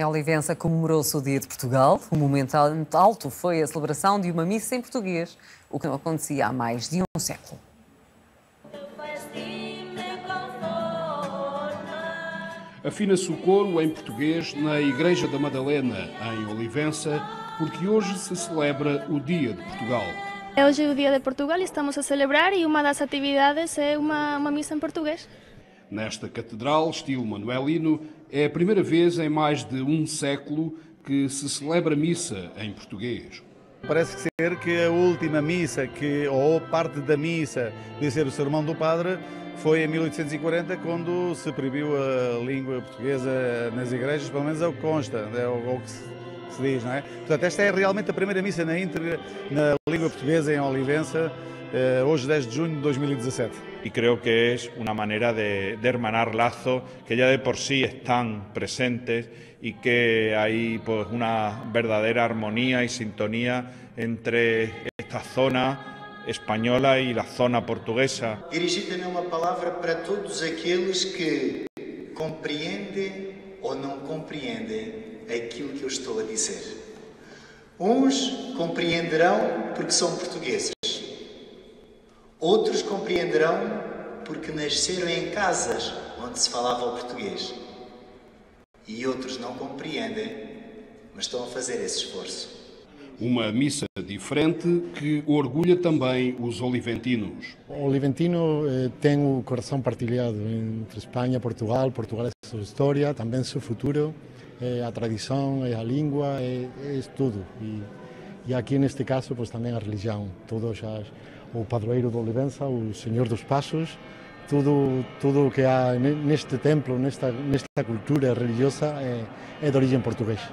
Em Olivença comemorou-se o Dia de Portugal. O momento alto foi a celebração de uma missa em português, o que não acontecia há mais de um século. Afina-se o coro em português na Igreja da Madalena, em Olivença, porque hoje se celebra o Dia de Portugal. É hoje o Dia de Portugal e estamos a celebrar e uma das atividades é uma, uma missa em português. Nesta catedral, estilo manuelino, é a primeira vez em mais de um século que se celebra missa em português. Parece ser que a última missa, que, ou parte da missa, de ser o sermão do padre, foi em 1840, quando se proibiu a língua portuguesa nas igrejas, pelo menos é o que consta, é o que se diz, não é? Portanto, esta é realmente a primeira missa na íntegra na língua portuguesa em Olivença, eh, hoje 10 de junho de 2017. Y creo que es una manera de, de hermanar lazos que ya de por sí están presentes y que hay pues una verdadera armonía y sintonía entre esta zona española e a zona portuguesa. Dirigir também uma palavra para todos aqueles que compreendem ou não compreendem aquilo que eu estou a dizer. Uns compreenderão porque são portugueses. Outros compreenderão porque nasceram em casas onde se falava o português. E outros não compreendem, mas estão a fazer esse esforço. Uma missa diferente que orgulha também os oliventinos. O oliventino eh, tem o coração partilhado entre Espanha e Portugal. Portugal é sua história, também seu futuro, é a tradição, é a língua, é, é tudo. E, e aqui neste caso, pues, também a religião. Todos as, o padroeiro de Olivença, o Senhor dos Passos, tudo tudo o que há neste templo, nesta nesta cultura religiosa é, é de origem portuguesa.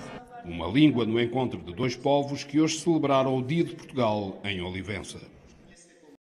Uma língua no encontro de dois povos que hoje celebraram o Dia de Portugal em Olivença.